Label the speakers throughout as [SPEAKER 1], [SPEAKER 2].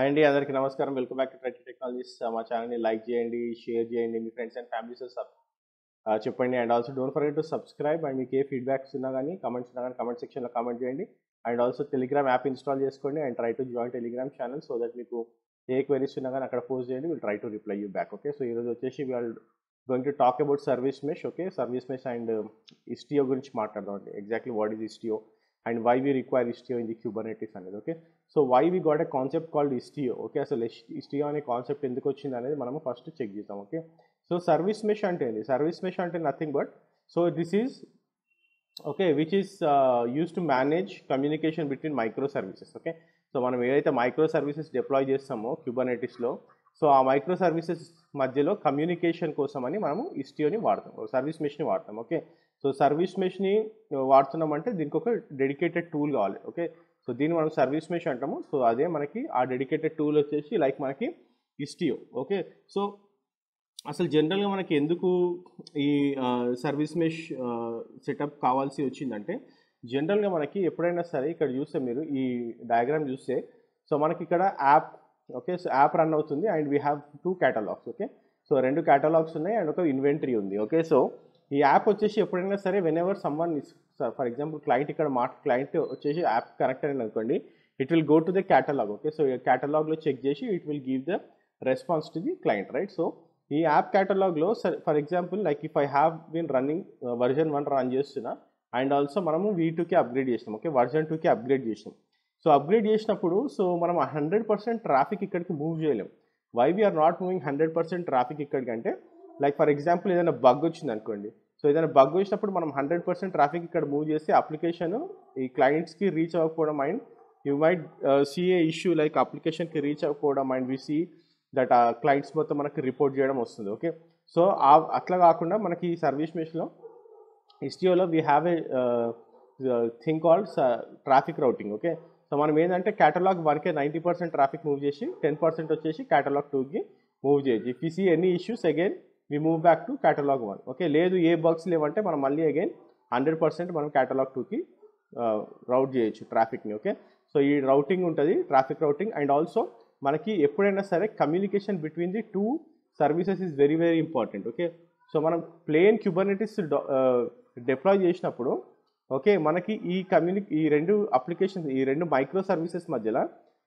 [SPEAKER 1] Hi అండి అందరికీ నమస్కారం. Welcome back to Treaty Technologies మా ఛానల్ని లైక్ చేయండి షేర్ చేయండి. మీ ఫ్రెండ్స్ అండ్ ఫ్యామిలీస్ సబ్ చెప్పండి. And also don't forget to subscribe and మీకు ఏ ఫీడ్బ్యాక్స్ ఉన్నా కానీ కమెంట్స్ ఉన్నా కానీ కమెంట్ సెక్షన్లో కామెంట్ చేయండి. And also Telegram app install చేసుకోండి. And try to join Telegram channel so that మీకు ఏ క్వైరీస్ ఉన్నా కానీ అక్కడ పోస్ట్ చేయండి. Will try to reply you back okay so ఈరోజు వచ్చేసి we're going to talk about service mesh okay service mesh and Istio గురించి మాట్లాడదాం అండి. Exactly what is Istio and why we require Istio in the Kubernetes అనేది okay so why we got a concept called Istio okay అసలు Istio అనే concept ఎందుకు వచ్చింది అనేది మనము ఫస్ట్ చెక్ చేద్దాం ఓకే సో సర్వీస్ మెష్ అంటే ఏంది? సర్వీస్ మెష్ అంటే nothing but so this is okay which is use to manage communication between microservices okay so మనం ఏదైతే మైక్రో సర్వీసెస్ డిప్లాయ్ చేస్తామో క్యూబర్నెటిస్లో సో ఆ మైక్రో సర్వీసెస్ మధ్యలో కమ్యూనికేషన్ కోసం అని మనము ఇస్టియోని వాడతాం సర్వీస్ మెష్ని వాడతాం ఓకే సో సర్వీస్ మెష్ని వాడుతున్నామంటే దీనికి ఒక డెడికేటెడ్ టూల్ కావాలి ఓకే? సో దీన్ని మనం సర్వీస్ మెష్ అంటాము. సో అదే మనకి ఆ డెడికేటెడ్ టూల్ వచ్చేసి లైక్ మనకి ఇస్టియో ఓకే? సో అసలు జనరల్గా మనకి ఎందుకు ఈ సర్వీస్ మెష్ సెటప్ కావాల్సి వచ్చిందంటే జనరల్గా మనకి ఎప్పుడైనా సరే ఇక్కడ చూస్తే మీరు ఈ డయాగ్రామ్ చూస్తే సో మనకి ఇక్కడ app okay? So app run అవుతుంది and we have two catalogs okay? So రెండు క్యాటలాగ్స్ ఉన్నాయి అండ్ ఒక ఇన్వెంటరీ ఉంది ఓకే? సో ఈ యాప్ వచ్చేసి ఎప్పుడైనా సరే whenever some someone for example client ఇక్కడ మా క్లయింట్ వచ్చేసి యాప్ కనెక్ట్ అయింది అనుకోండి it will go to the catalog okay so క్యాటలాగ్లో check చేసి it will give the response to the client right so ఈ app క్యాటలాగ్లో for example like if I have been running version one run చేస్తున్నా and also మనము we టూకి upgrade చేసినాం okay version టూకి upgrade చేసినాం. So upgrade చేసినప్పుడు so మనం hundred percent traffic ఇక్కడికి మూవ్ చేయలేం. Why we're not moving hundred percent traffic ఇక్కడికి అంటే లైక్ ఫర్ ఎగ్జాంపుల్ ఏదైనా బగ్ వచ్చింది అనుకోండి సో ఏదైనా బగ్ వచ్చినప్పుడు మనం హండ్రెడ్ పర్సెంట్ ట్రాఫిక్ ఇక్కడ మూవ్ చేస్తే అప్లికేషన్ ఈ క్లయింట్స్కి రీచ్ అవ్వకపోవడం and you might see a issue like అప్లికేషన్కి reach అవ్వకపోవడం అండ్ వి సీ దట్ ఆ క్లయింట్స్ మొత్తం మనకి రిపోర్ట్ చేయడం వస్తుంది ఓకే సో అట్లా కాకుండా మనకి ఈ సర్వీస్ మెష్లో ఇస్టియోలో we have a thing called traffic routing okay so మనం ఏంటంటే క్యాటలాగ్ వన్కే నైంటీ పర్సెంట్ ట్రాఫిక్ మూవ్ చేసి టెన్ పర్సెంట్ వచ్చేసి క్యాటలాగ్ టూకి మూవ్ చేయొచ్చు. If you see any issues again we move back to catalog one okay లేదు ఏ bugs లేవంటే మనం మళ్ళీ అగైన్ హండ్రెడ్ పర్సెంట్ మనం క్యాటలాగ్ టూకి రౌట్ చేయొచ్చు ట్రాఫిక్ని ఓకే సో ఈ రౌటింగ్ ఉంటుంది ట్రాఫిక్ రౌటింగ్ అండ్ ఆల్సో మనకి ఎప్పుడైనా సరే communication between the two services is very very important okay so మనం ప్లేన్ క్యూబర్నెటిస్ డిప్లాయ్ చేసినప్పుడు ఓకే మనకి ఈ కమ్యూని ఈ రెండు అప్లికేషన్స్ ఈ రెండు మైక్రో సర్వీసెస్ మధ్యలో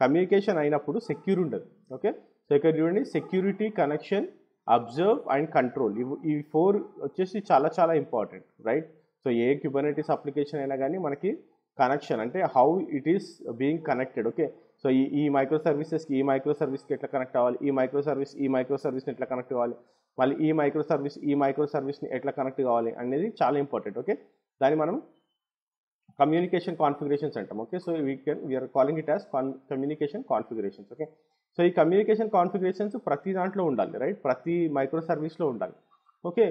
[SPEAKER 1] కమ్యూనికేషన్ అయినప్పుడు సెక్యూర్ ఉండదు ఓకే సో ఇక్కడ చూడండి security connection observe and control ఇవి ఈ ఫోర్ వచ్చేసి చాలా చాలా ఇంపార్టెంట్ రైట్ సో ఏ క్యూబర్నెటిస్ అప్లికేషన్ అయినా కానీ మనకి కనెక్షన్ అంటే how it is being connected okay so ఈ ఈ మైక్రో సర్వీసెస్కి ఈ మైక్రో సర్వీస్కి ఎట్లా కనెక్ట్ అవ్వాలి? ఈ మైక్రో సర్వీస్ ఈ మైక్రో సర్వీస్ని ఎట్లా కనెక్ట్ కావాలి మళ్ళీ ఈ మైక్రో సర్వీస్ ఈ మైక్రో సర్వీస్ని ఎట్లా కనెక్ట్ కావాలి? అనేది చాలా ఇంపార్టెంట్ ఓకే దాన్ని మనం కమ్యూనికేషన్ కాన్ఫిగరేషన్స్ అంటాం okay so we can we're calling it as can communication configurations okay so ఈ కమ్యూనికేషన్ కాన్ఫిగరేషన్స్ ప్రతి దాంట్లో ఉండాలి రైట్ ప్రతి మైక్రో సర్వీస్లో ఉండాలి ఓకే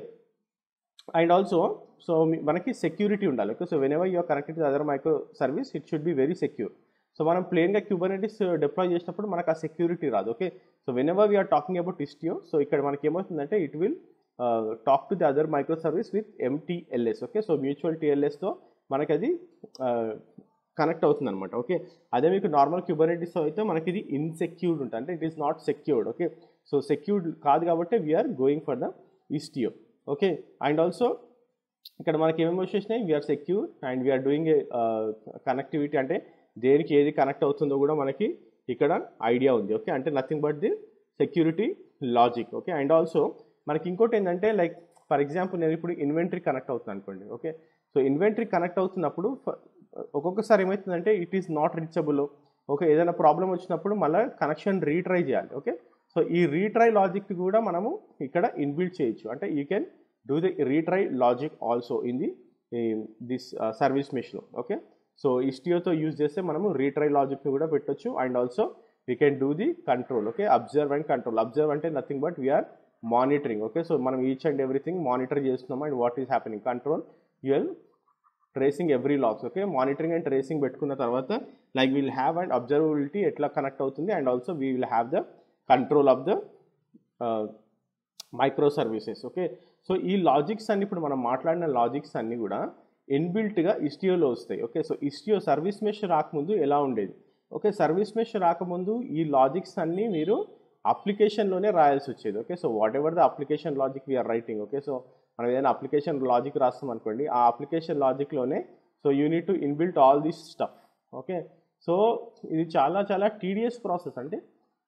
[SPEAKER 1] అండ్ ఆల్సో సో మనకి సెక్యూరిటీ ఉండాలి. Okay so whenever you're connected to other microservice it should be very secure so మనం ప్లెయిన్గా క్యూబర్నెటిస్ డిప్లాయ్ చేసినప్పుడు మనకు ఆ సెక్యూరిటీ రాదు. Okay so whenever we're talking about Istio so ఇక్కడ మనకి ఏమవుతుందంటే it will talk to the other microservice with mTLS okay so mutual టీఎల్ఎస్తో మనకి అది కనెక్ట్ అవుతుంది అనమాట ఓకే? అదే మీకు నార్మల్ క్యూబర్నెటిస్ అయితే మనకి ఇది ఇన్సెక్యూర్డ్ ఉంటుంది. అంటే it is not secured okay? So secured కాదు కాబట్టి we're going for the Istio okay? And also ఇక్కడ మనకి ఏమేమి వచ్చేసినాయి we're secure and we're doing a connectivity అంటే దేనికి ఏది కనెక్ట్ అవుతుందో కూడా మనకి ఇక్కడ ఐడియా ఉంది ఓకే? అంటే nothing but the security logic okay? And also మనకి ఇంకోటి ఏంటంటే లైక్ ఫర్ ఎగ్జాంపుల్ నేను ఇప్పుడు ఇన్వెంటరీ కనెక్ట్ అవుతుంది అనుకోండి ఓకే? సో ఇన్వెంటరీ కనెక్ట్ అవుతున్నప్పుడు ఒక్కొక్కసారి ఏమవుతుందంటే it is not reachable okay ఏదైనా ప్రాబ్లం వచ్చినప్పుడు మళ్ళీ కనెక్షన్ రీట్రై చేయాలి. ఓకే సో ఈ రీట్రై లాజిక్ కూడా మనము ఇక్కడ ఇన్బిల్డ్ చేయొచ్చు. అంటే you can do the retry logic also in the this service మెష్లో okay so ఇస్టియోతో యూజ్ చేస్తే మనము రీట్రై లాజిక్ని కూడా పెట్టొచ్చు. And also we can do the control okay observe and control observe అంటే nothing but we're monitoring okay so మనం each and everything monitor చేస్తున్నాం and what is happening control you'll tracing every logs okay? Monitoring and tracing పెట్టుకున్న తర్వాత like will have and observability ఎట్లా connect అవుతుంది and also we will have the control of the microservices okay? So ఈ logics అన్ని ఇప్పుడు మనం మాట్లాడిన logics అన్నీ కూడా ఇన్బిల్ట్గా ఇస్టియోలో వస్తాయి okay? So Istio service mesh రాకముందు ఎలా ఉండేది? ఓకే? సర్వీస్ మెష్ రాకముందు ఈ లాజిక్స్ అన్నీ మీరు అప్లికేషన్లోనే రాయాల్సి వచ్చేది okay? So whatever the application logic we're writing okay? So మనం ఏదైనా అప్లికేషన్ లాజిక్ రాస్తాం అనుకోండి ఆ application లాజిక్లోనే so you need to inbuilt all this stuff okay so ఇది చాలా చాలా టీడీఎస్ ప్రాసెస్ అంటే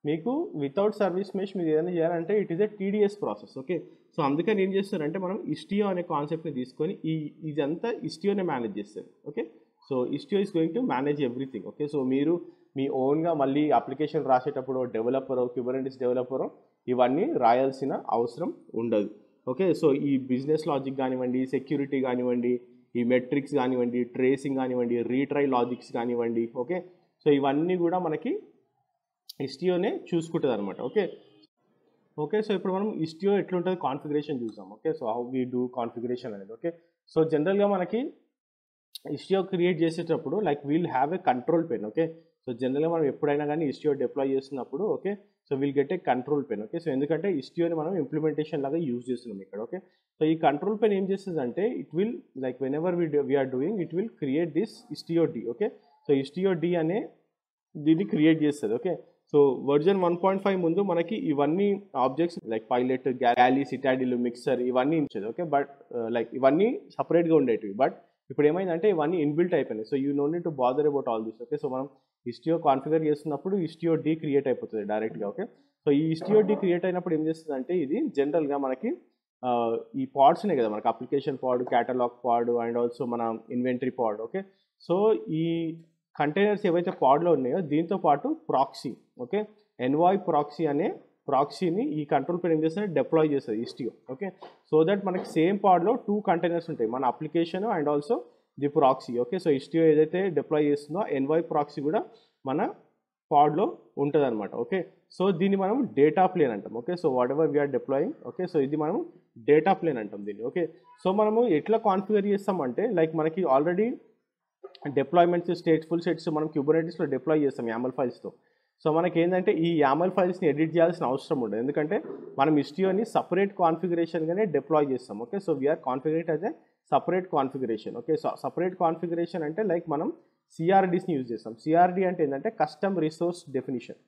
[SPEAKER 1] మీకు వితౌట్ సర్వీస్ మెష్ మీరు ఏదైనా చేయాలంటే it is a tedious process okay so అందుకని ఏం చేస్తారంటే మనం ఇస్టియో అనే కాన్సెప్ట్ని తీసుకొని ఈ ఇదంతా ఇస్టియోనే మేనేజ్ చేస్తారు. Okay so Istio is going to manage everything okay so మీరు మీ ఓన్గా మళ్ళీ అప్లికేషన్ రాసేటప్పుడు డెవలపరో క్యూబరెంటిస్ డెవలపరో ఇవన్నీ రాయాల్సిన అవసరం ఉండదు. ఓకే సో ఈ బిజినెస్ లాజిక్ కానివ్వండి సెక్యూరిటీ కానివ్వండి ఈ మెట్రిక్స్ కానివ్వండి ట్రేసింగ్ కానివ్వండి రీట్రై లాజిక్స్ కానివ్వండి ఓకే సో ఇవన్నీ కూడా మనకి ఇస్టియోనే చూసుకుంటుంది అనమాట ఓకే ఓకే సో ఇప్పుడు మనం ఇస్టియో ఎట్లుంటుంది? కాన్ఫిగరేషన్ చూసాం okay so how we do configuration అనేది ఓకే సో జనరల్గా మనకి ఇస్టియో క్రియేట్ చేసేటప్పుడు like we'll have a control plane okay? So జనరల్గా మనం ఎప్పుడైనా కానీ ఇస్టియో డిప్లాయ్ చేస్తున్నప్పుడు okay? So we'll get a control plane okay? So ఎందుకంటే ఇస్టియోని మనం ఇంప్లిమెంటేషన్ లాగా యూజ్ చేస్తున్నాం ఇక్కడ ఓకే? సో ఈ కంట్రోల్ పెన్ ఏం చేస్తుంది అంటే it will like whenever we we're doing it will create this istiod okay? So istiod అనే దీన్ని క్రియేట్ చేస్తుంది okay? So version one point five ముందు మనకి ఇవన్నీ objects like pilot galley citadel mixer ఇవన్నీ ఇచ్చేది ఓకే? బట్ లైక్ ఇవన్నీ సపరేట్గా ఉండేటివి బట్ ఇప్పుడు ఏమైందంటే ఇవన్నీ ఇన్బిల్ట్ అయిపోయినాయి. So you no need to bother about all this okay? So మనం ఇస్టియో కాన్ఫిగర్ చేస్తున్నప్పుడు ఇస్టియో డి క్రియేట్ అయిపోతుంది డైరెక్ట్గా ఓకే? సో ఈ ఇస్టియో డి క్రియేట్ అయినప్పుడు ఏం చేస్తుంది అంటే ఇది జనరల్గా మనకి ఈ పాడ్స్ ఉన్నాయి కదా మనకి application pod catalog pod and also మన ఇన్వెంటరీ పాడ్ ఓకే? సో ఈ కంటైనర్స్ ఏవైతే పాడ్లో ఉన్నాయో దీంతో పాటు ప్రాక్సీ ఓకే? ఎన్వాయ్ ప్రాక్సీ అనే ప్రాక్సీని ఈ కంట్రోల్ పేరు ఏం చేస్తుంది? డిప్లాయ్ చేస్తుంది ఇస్టియో ఓకే? సో దట్ మనకి సేమ్ పాడ్లో టూ కంటైనర్స్ ఉంటాయి మన application and also the proxy okay? So Istio ఏదైతే డిప్లాయ్ చేస్తుందో ఎన్వాయ్ ప్రాక్సీ కూడా మన పాడ్లో ఉంటుంది అనమాట ఓకే? సో దీన్ని మనం డేటా ప్లేన్ అంటాం okay? So whatever we're deploying okay? So ఇది మనం డేటా ప్లేన్ అంటాం దీన్ని ఓకే? సో మనము ఎట్లా కాన్ఫిగర్ చేస్తామంటే లైక్ మనకి ఆల్రెడీ డిప్లాయ్మెంట్స్ స్టేట్ఫుల్ సెట్స్ మనం క్యూబర్నెటిస్లో డిప్లాయ్ చేస్తాం యామల్ ఫైల్స్తో. సో మనకి ఏంటంటే ఈ యామల్ ఫైల్స్ని ఎడిట్ చేయాల్సిన అవసరం ఉండదు. ఎందుకంటే మనం ఇస్టియోని సపరేట్ కాన్ఫిగరేషన్గానే డిప్లాయ్ చేస్తాం. Okay so we're configurate as a separate configuration okay so separate configuration అంటే లైక్ మనం సిఆర్డీస్ని యూజ్ చేస్తాం. సిఆర్డీ అంటే ఏంటంటే custom resource definition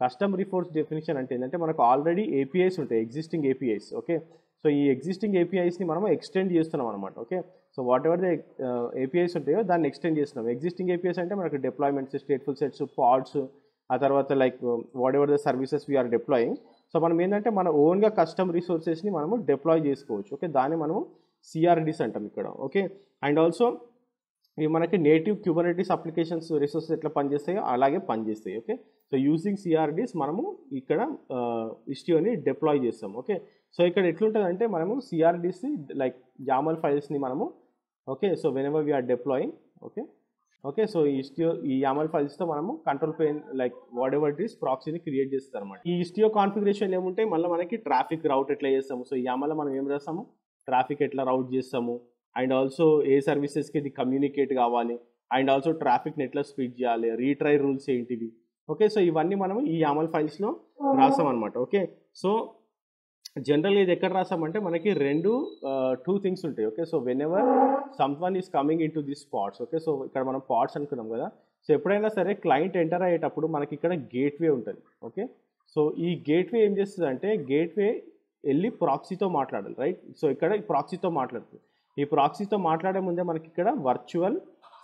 [SPEAKER 1] custom resource definition అంటే ఏంటంటే మనకు ఆల్రెడీ ఏపీఐస్ ఉంటాయి. ఎగ్జిస్టింగ్ ఏపీఐస్ ఓకే సో ఈ ఎగ్జిస్టింగ్ ఏపీఐస్ని మనం ఎక్స్టెండ్ చేస్తున్నాం అనమాట okay so whatever the APIs ఉంటాయో దాన్ని ఎక్స్టెండ్ చేస్తున్నాం. ఎగ్జిస్టింగ్ ఏపీఐస్ అంటే మనకు డిప్లాయ్మెంట్స్ స్టేట్ఫుల్ సెట్స్ పాడ్స్ ఆ తర్వాత like whatever the services we're deploying so మనం ఏంటంటే మన ఓన్గా కస్టమ్ రిసోర్సెస్ని మనము డిప్లాయ్ చేసుకోవచ్చు. ఓకే దాన్ని మనము సిఆర్డీస్ అంటాం ఇక్కడ. ఓకే అండ్ ఆల్సో ఇవి మనకి నేటివ్ క్యూబర్నెటిస్ అప్లికేషన్స్ రిసోర్సెస్ ఎట్లా పనిచేస్తాయో అలాగే పనిచేస్తాయి. ఓకే సో యూజింగ్ సిఆర్డీస్ మనము ఇక్కడ ఇస్టియోని డిప్లాయ్ చేస్తాం. ఓకే సో ఇక్కడ ఎట్లుంటుందంటే మనము సిఆర్డీస్ లైక్ జామల్ ఫైల్స్ని మనము okay so whenever we're deploying okay okay so ఈ ఇస్టియో ఈ యామల్ ఫైల్స్తో మనము control plane like whatever it is ప్రాక్సీని create చేస్తారు అనమాట ఈ ఇస్టియో కాన్ఫిగరేషన్ ఏముంటాయి? మళ్ళీ మనకి ట్రాఫిక్ రౌట్ ఎట్లా చేస్తాము? సో ఈ యామల్లో మనం ఏం రాస్తాము? ట్రాఫిక్ ఎట్లా రౌట్ చేస్తాము? అండ్ ఆల్సో ఏ సర్వీసెస్కి ఇది కమ్యూనికేట్ కావాలి? అండ్ ఆల్సో ట్రాఫిక్ని ఎట్లా స్పీడ్ చేయాలి? రీట్రై రూల్స్ ఏంటివి? ఓకే సో ఇవన్నీ మనం ఈ యామల్ ఫైల్స్లో రాస్తాం అనమాట ఓకే సో జనరల్గా ఇది ఎక్కడ రాసామంటే మనకి రెండు టూ థింగ్స్ ఉంటాయి. Okay so whenever someone is coming into this parts okay so ఇక్కడ మనం పార్ట్స్ అనుకున్నాం కదా. సో ఎప్పుడైనా సరే క్లయింట్ ఎంటర్ అయ్యేటప్పుడు మనకి ఇక్కడ గేట్వే ఉంటుంది. ఓకే సో ఈ గేట్వే ఏం చేస్తుంది అంటే గేట్వే వెళ్ళి ప్రాక్సీతో మాట్లాడాలి రైట్ సో ఇక్కడ ప్రాక్సీతో మాట్లాడుతుంది. ఈ ప్రాక్సీతో మాట్లాడే ముందే మనకి ఇక్కడ వర్చువల్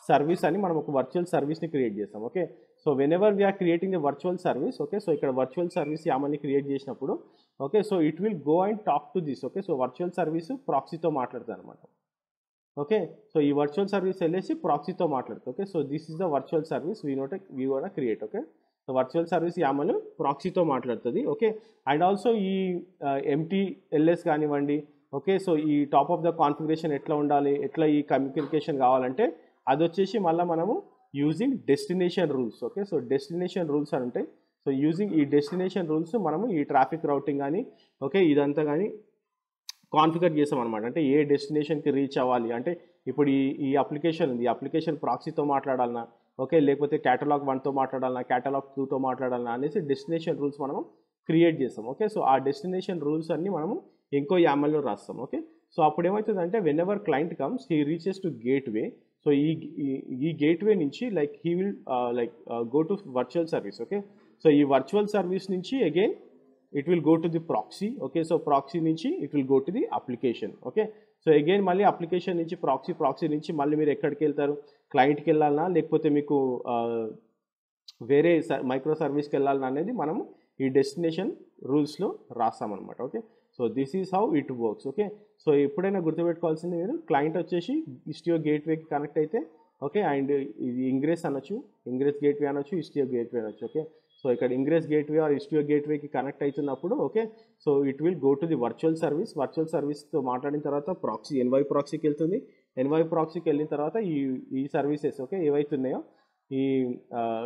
[SPEAKER 1] సర్వీస్ అని మనం ఒక వర్చువల్ సర్వీస్ని క్రియేట్ చేస్తాం. Okay so whenever we're creating the virtual service okay so ఇక్కడ వర్చువల్ సర్వీస్ యామల్ని క్రియేట్ చేసినప్పుడు okay so it will go and talk to this okay so virtual service ప్రాక్సీతో మాట్లాడుతుంది అనమాట ఓకే సో ఈ వర్చువల్ సర్వీస్ వెళ్ళేసి ప్రాక్సీతో మాట్లాడుతుంది okay so this is the virtual service we not we gonna create okay so virtual service YAML ప్రాక్సీతో మాట్లాడుతుంది okay and also ఈ mTLS కానివ్వండి okay so ఈ టాప్ ఆఫ్ ద కాన్ఫిగరేషన్ ఎట్లా ఉండాలి ఎట్లా ఈ కమ్యూనికేషన్ కావాలంటే అది వచ్చేసి మళ్ళీ మనము using destination rules okay so destination rules అని ఉంటాయి సో యూజింగ్ ఈ డెస్టినేషన్ రూల్స్ మనము ఈ ట్రాఫిక్ రౌటింగ్ కానీ ఓకే ఇదంతా కానీ కాన్ఫిగర్ చేసాం అనమాట అంటే ఏ డెస్టినేషన్కి రీచ్ అవ్వాలి? అంటే ఇప్పుడు ఈ ఈ అప్లికేషన్ ఉంది. ఈ అప్లికేషన్ ప్రాక్సీతో మాట్లాడాలన్నా ఓకే లేకపోతే క్యాటలాగ్ వన్తో మాట్లాడాలన్నా క్యాటలాగ్ టూతో మాట్లాడాలన్నా అనేసి డెస్టినేషన్ రూల్స్ మనము క్రియేట్ చేస్తాం. ఓకే సో ఆ డెస్టినేషన్ రూల్స్ అన్ని మనము ఇంకో యామల్లో రాస్తాం. ఓకే సో అప్పుడు ఏమవుతుందంటే whenever client comes he reaches to gateway so ఈ ఈ- గేట్వే నుంచి like he will like go to virtual service okay so ఈ వర్చువల్ సర్వీస్ నుంచి again it will go to the proxy okay so proxy నుంచి it will go to the application okay so again మళ్ళీ application నుంచి proxy proxy నుంచి మళ్ళీ మీరు ఎక్కడికి వెళ్తారు? క్లయింట్కి వెళ్ళాలన్నా లేకపోతే మీకు uh, వేరే మైక్రో సర్వీస్కి వెళ్ళాలన్నా అనేది మనము ఈ డెస్టినేషన్ రూల్స్లో రాస్తామన్నమాట okay so this is how it works okay so ఎప్పుడైనా గుర్తుపెట్టుకోవాల్సింది మీరు క్లయింట్ వచ్చేసి ఇస్టియో గేట్వేకి కనెక్ట్ అయితే ఓకే అండ్ ఇది ఇంగ్రెస్ అనొచ్చు ఇంగ్రెస్ గేట్వే అనొచ్చు ఇస్టియో గేట్వే అనొచ్చు ఓకే సో ఇక్కడ ఇంగ్రెస్ గేట్వే ఆర్ ఇస్టియో గేట్వేకి కనెక్ట్ అవుతున్నప్పుడు okay so it will go to the virtual service virtual సర్వీస్తో మాట్లాడిన తర్వాత ప్రాక్సీ ఎన్వై ప్రాక్సీకి వెళ్తుంది. ఎన్వై ప్రాక్సీకి వెళ్ళిన తర్వాత ఈ ఈ సర్వీసెస్ ఓకే ఏవైతున్నాయో ఈ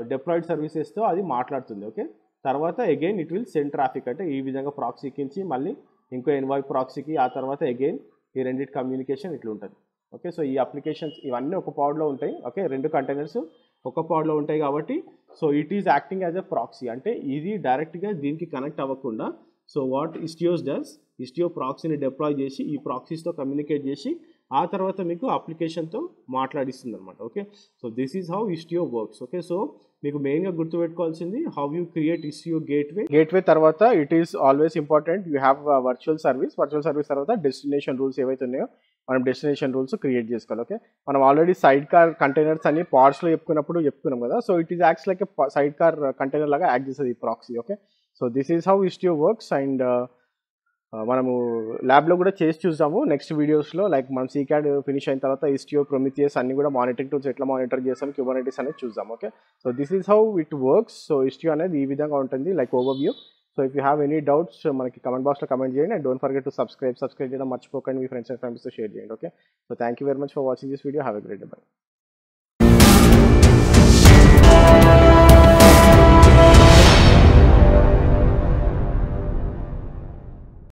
[SPEAKER 1] డెప్లాయిడ్ సర్వీసెస్తో అది మాట్లాడుతుంది ఓకే తర్వాత again it will send traffic అంటే ఈ విధంగా ప్రాక్సీకించి మళ్ళీ ఇంకో ఎన్వై ప్రాక్సీకి ఆ తర్వాత అగైన్ ఈ రెండింటి కమ్యూనికేషన్ ఇట్లా ఉంటుంది ఓకే సో ఈ అప్లికేషన్స్ ఇవన్నీ ఒక పాడ్లో ఉంటాయి. ఓకే రెండు కంటైనర్స్ ఒక పాడ్లో ఉంటాయి కాబట్టి so it is acting as a proxy అంటే ఇది డైరెక్ట్గా దీనికి కనెక్ట్ అవ్వకుండా so what Istio's does Istio ప్రాక్సీని deploy చేసి ఈ ప్రాక్సీస్తో కమ్యూనికేట్ చేసి ఆ తర్వాత మీకు అప్లికేషన్తో మాట్లాడిస్తుంది అనమాట okay so this is how Istio works okay so మీకు మెయిన్గా గుర్తుపెట్టుకోవాల్సింది how you create Istio gateway gateway తర్వాత it is always important you have virtual service virtual service తర్వాత డెస్టినేషన్ రూల్స్ ఏవైతే ఉన్నాయో మనం డెస్టినేషన్ రూల్స్ క్రియేట్ చేసుకోవాలి ఓకే మనం ఆల్రెడీ సైడ్ కార్ కంటైనర్స్ అన్ని పార్ట్స్లో చెప్పుకున్నప్పుడు చెప్పుకున్నాం కదా so it is acts like sidecar container లాగా యాక్ట్ చేస్తుంది ఈ proxy okay so this is how Istio works and మనము ల్యాబ్లో కూడా చేసి చూసాము. నెక్స్ట్ వీడియోస్లో లైక్ మనం సీక్యాడ్ ఫినిష్ అయిన తర్వాత ఇస్టియో ప్రొమిథియస్ అన్ని కూడా మానిటరింగ్ టూల్స్ ఎట్లా మానిటర్ చేస్తాం క్యూబర్నైటిస్ అనేది చూద్దాం okay so this is how it works so Istio అనేది ఈ విధంగా ఉంటుంది like overview so if you have any doubts మనకి కమెంట్ బాక్స్లో కమెంట్ చేయండి. And don't forget to subscribe subscribe చేయడం మర్చిపోకండి. మీ ఫ్రెండ్స్ అండ్ ఫ్యామిలీస్తో షేర్ చేయండి okay so thank you very much for watching this video have a great bye